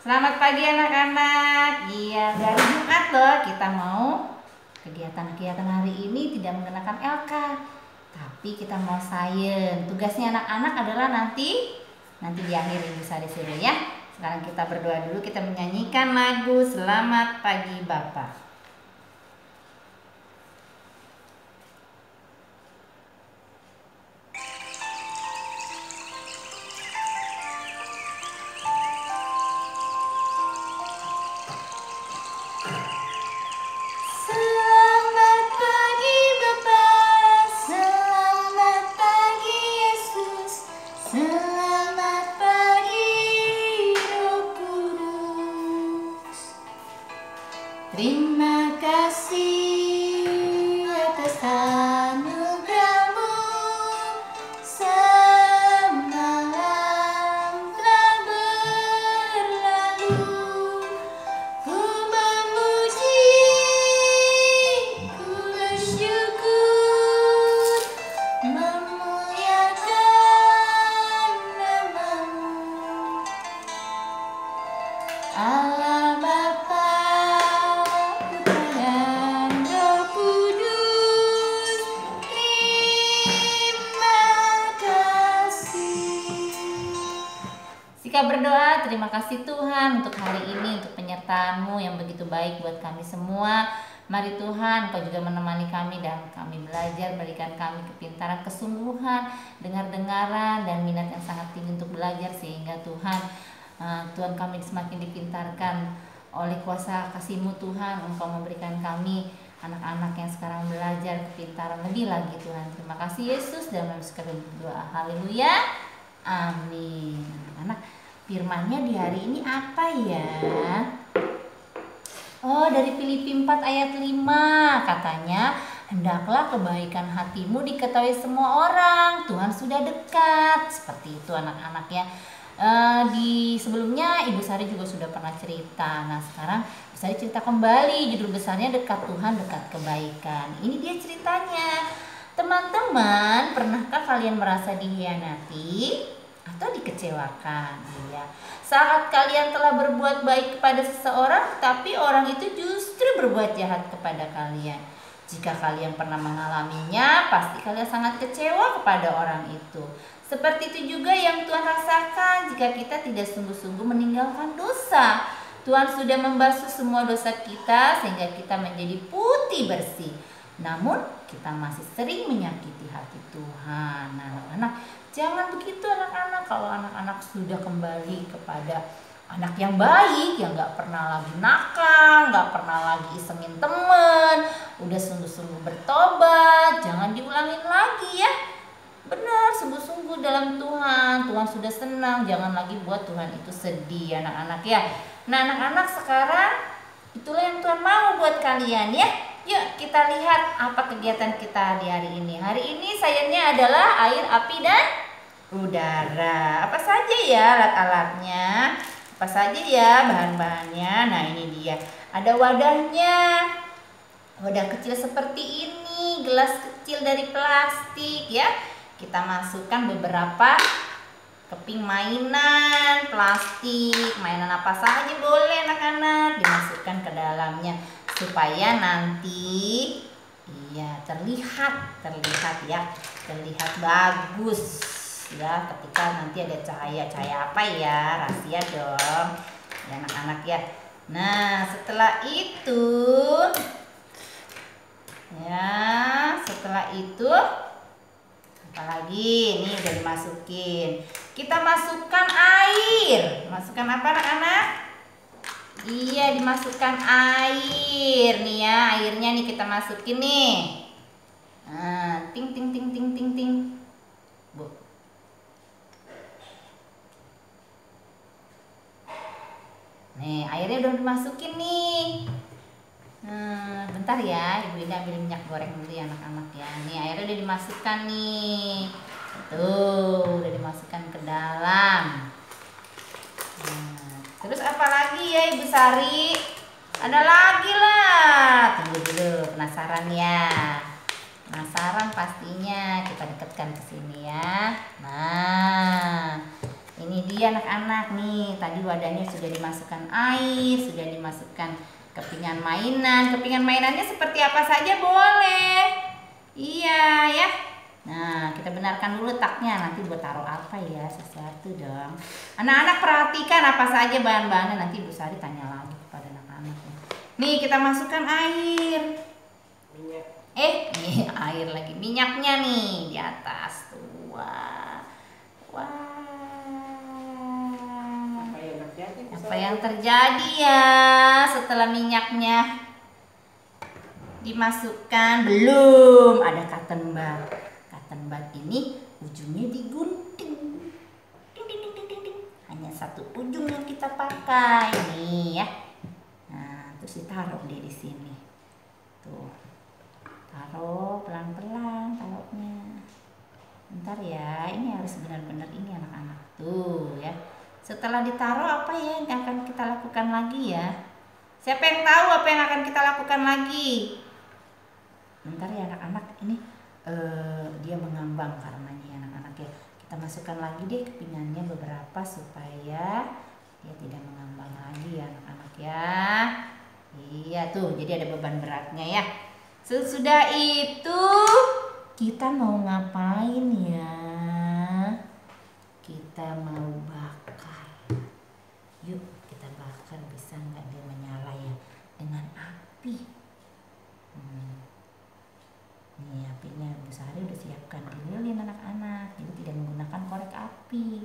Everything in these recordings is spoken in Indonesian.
Selamat pagi anak-anak. Iya, dari Jumat loh kita mau kegiatan-kegiatan hari ini tidak menggunakan LK, tapi kita mau sains. Tugasnya anak-anak adalah nanti nanti di akhir Ibu Sari suruh ya. Sekarang kita berdoa dulu, kita menyanyikan lagu Selamat Pagi Bapak. Sika berdoa, terima kasih Tuhan untuk hari ini, untuk penyertaanmu yang begitu baik buat kami semua. Mari Tuhan, Kau juga menemani kami dan kami belajar, berikan kami kepintaran, kesungguhan, dengar-dengaran, dan minat yang sangat tinggi untuk belajar sehingga Tuhan, uh, Tuhan kami semakin dipintarkan oleh kuasa kasih-Mu Tuhan, Engkau memberikan kami anak-anak yang sekarang belajar kepintaran lebih lagi Tuhan. Terima kasih Yesus dan sekali berdoa. Haleluya. Amin. Anak-anak Firmannya di hari ini apa ya? Oh, dari Filipi 4 ayat 5 katanya, hendaklah kebaikan hatimu diketahui semua orang. Tuhan sudah dekat. Seperti itu anak-anak ya. E, di sebelumnya Ibu Sari juga sudah pernah cerita. Nah, sekarang Ibu Sari cerita kembali judul besarnya dekat Tuhan, dekat kebaikan. Ini dia ceritanya. Teman-teman, pernahkah kalian merasa dihianati? Atau dikecewakan ya. Saat kalian telah berbuat baik kepada seseorang tapi orang itu justru berbuat jahat kepada kalian. Jika kalian pernah mengalaminya, pasti kalian sangat kecewa kepada orang itu. Seperti itu juga yang Tuhan rasakan jika kita tidak sungguh-sungguh meninggalkan dosa. Tuhan sudah membasuh semua dosa kita sehingga kita menjadi putih bersih. Namun kita masih sering menyakiti hati Tuhan. Nah, anak-anak, Jangan begitu anak-anak. Kalau anak-anak sudah kembali kepada anak yang baik, yang nggak pernah lagi nakal, nggak pernah lagi isengin temen, udah sungguh-sungguh bertobat, jangan diulangin lagi ya. Benar, sungguh-sungguh dalam Tuhan. Tuhan sudah senang, jangan lagi buat Tuhan itu sedih anak-anak ya. Nah anak-anak sekarang itulah yang Tuhan mau buat kalian ya. Yuk kita lihat apa kegiatan kita di hari ini. Hari ini sayangnya adalah air, api, dan udara. Apa saja ya alat-alatnya? Apa saja ya bahan-bahannya? Nah ini dia. Ada wadahnya. Wadah kecil seperti ini, gelas kecil dari plastik ya. Kita masukkan beberapa keping mainan, plastik, mainan apa saja boleh anak-anak dimasukkan ke dalamnya supaya nanti iya terlihat terlihat ya terlihat bagus ya ketika nanti ada cahaya-cahaya apa ya? Rahasia dong ya anak-anak ya. Nah setelah itu ya setelah itu apalagi ini udah dimasukin. Kita masukkan air. Masukkan apa anak-anak Iya dimasukkan air nih ya airnya nih kita masukin nih. Nah, ting ting ting ting ting ting. Bu. Nih airnya udah dimasukin nih. Nah, bentar ya, ibu ini ambil minyak goreng dulu ya anak-anak ya. Nih airnya udah dimasukkan nih. Tuh, udah dimasukkan ke dalam. Terus apa lagi ya Ibu Sari? Ada lagi lah. Tunggu dulu, penasaran ya. Penasaran pastinya. Kita dekatkan ke sini ya. Nah, ini dia anak-anak nih. Tadi wadahnya sudah dimasukkan air, sudah dimasukkan kepingan mainan. Kepingan mainannya seperti apa saja boleh. Nah, kita benarkan dulu letaknya. Nanti buat taruh apa ya? Sesuatu dong. Anak-anak perhatikan apa saja bahan-bahannya. Nanti Bu Sari tanya lagi kepada anak-anak. Nih, kita masukkan air. Minyak. Eh, nih air lagi. Minyaknya nih di atas. Tuh. Wah. Wah. Apa yang terjadi? Apa yang terjadi ya setelah minyaknya dimasukkan? Belum ada cotton bud. Ini ujungnya digunting. Ding, ding, ding, ding, ding. Hanya satu ujung yang kita pakai nih ya. Nah, terus ditaruh dia di sini. Tuh. Taruh pelan-pelan taruhnya. Bentar ya, ini harus benar-benar ini anak-anak. Tuh ya. Setelah ditaruh apa ya yang akan kita lakukan lagi ya? Siapa yang tahu apa yang akan kita lakukan lagi? Bentar ya anak-anak, ini eh, dia mengambang karenanya ya anak-anak ya. Kita masukkan lagi deh kepingannya beberapa supaya dia tidak mengambang lagi ya anak-anak ya. Iya tuh, jadi ada beban beratnya ya. Sesudah itu kita mau ngapain ya? Kita mau bakar. Yuk kita bakar bisa nggak dia menyala ya dengan api. Hmm. Nih apinya Bu Sari udah siapkan di lilin anak-anak. Jadi tidak menggunakan korek api.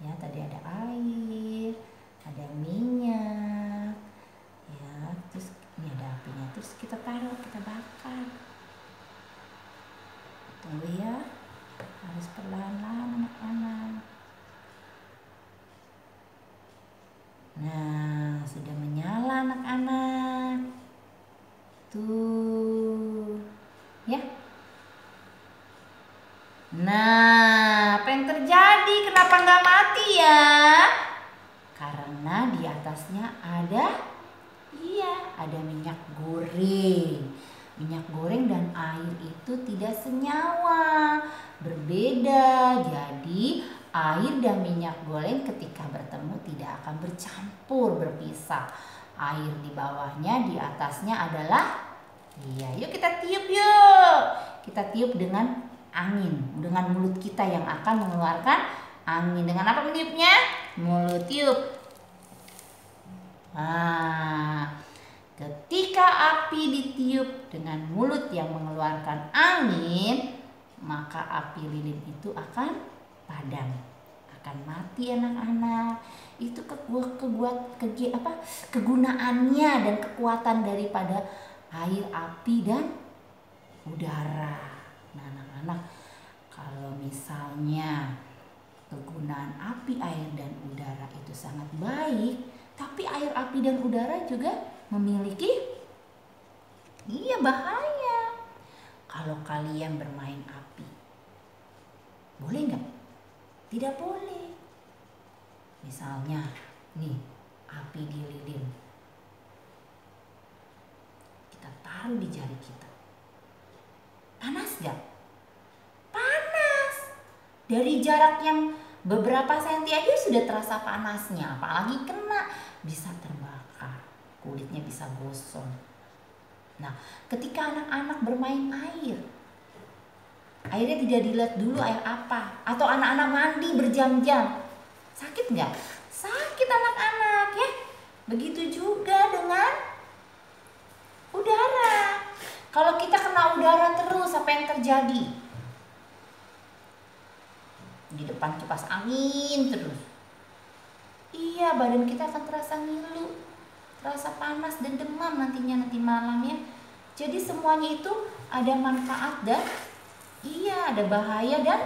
Ya tadi ada air, ada minyak, ya terus ini ada apinya. Terus kita taruh, kita bakar. Tunggu ya, harus perlahan-lahan anak-anak. Nah, sudah menyala anak-anak. Tuh. Ya. Nah, apa yang terjadi? Kenapa nggak mati ya? Karena di atasnya ada Iya, ada minyak goreng. Minyak goreng dan air itu tidak senyawa, berbeda. Jadi, air dan minyak goreng ketika bertemu tidak akan bercampur, berpisah. Air di bawahnya, di atasnya adalah Iya, yuk kita tiup yuk. Kita tiup dengan angin, dengan mulut kita yang akan mengeluarkan angin. Dengan apa meniupnya? Mulut tiup. Nah, ketika api ditiup dengan mulut yang mengeluarkan angin, maka api lilin itu akan padam, akan mati anak-anak. Itu kekuat kebuat kegi, apa kegunaannya dan kekuatan daripada air, api dan udara. Nah, anak-anak, kalau misalnya kegunaan api, air dan udara itu sangat baik, tapi air, api dan udara juga memiliki iya bahaya. Kalau kalian bermain api, boleh nggak? Tidak boleh. Misalnya, nih api di lilin, kita taruh di jari kita. Panas nggak? Dari jarak yang beberapa senti aja sudah terasa panasnya, apalagi kena bisa terbakar, kulitnya bisa gosong. Nah, ketika anak-anak bermain air, airnya tidak dilihat dulu air apa, atau anak-anak mandi berjam-jam, sakit nggak? Sakit anak-anak ya. Begitu juga dengan udara. Kalau kita kena udara terus, apa yang terjadi? Di depan kipas angin terus. Iya, badan kita akan terasa ngilu, terasa panas dan demam nantinya nanti malam ya. Jadi semuanya itu ada manfaat dan iya ada bahaya dan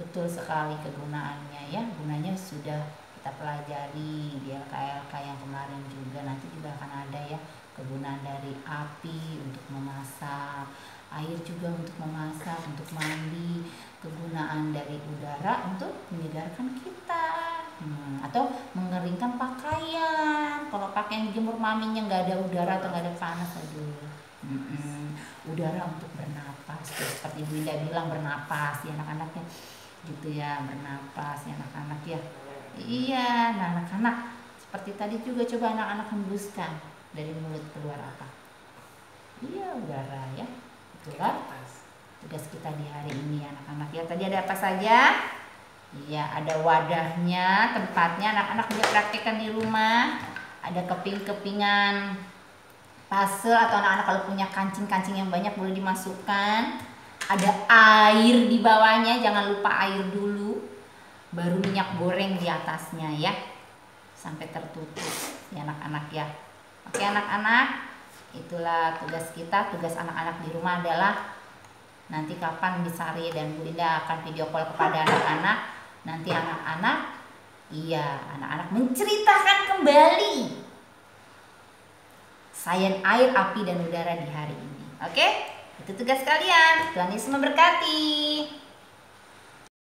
betul sekali kegunaannya ya. Gunanya sudah kita pelajari di LKLK yang kemarin juga nanti juga akan ada ya kegunaan dari api untuk memasak, air juga untuk memasak, untuk mandi, kegunaan dari udara untuk menyegarkan kita. Hmm, atau mengeringkan pakaian. Kalau pakaian dijemur maminya nggak ada udara atau nggak ada panas aduh. Mm-mm. udara untuk bernapas. Tuh, seperti Bu Indah bilang bernapas ya anak-anaknya. Gitu ya bernapas ya anak-anak ya. Iya nah anak-anak. Seperti tadi juga coba anak-anak hembuskan dari mulut keluar apa. Iya udara ya itulah tugas kita di hari ini anak-anak ya tadi ada apa saja Iya, ada wadahnya, tempatnya anak-anak bisa praktekkan di rumah. Ada keping-kepingan puzzle atau anak-anak kalau punya kancing-kancing yang banyak boleh dimasukkan. Ada air di bawahnya, jangan lupa air dulu. Baru minyak goreng di atasnya ya. Sampai tertutup ya anak-anak ya. Oke anak-anak, itulah tugas kita. Tugas anak-anak di rumah adalah nanti kapan Bisari dan Bu Linda akan video call kepada anak-anak. Nanti anak-anak iya anak-anak menceritakan kembali sains air api dan udara di hari ini. Oke? Itu tugas kalian. Tuhan Yesus memberkati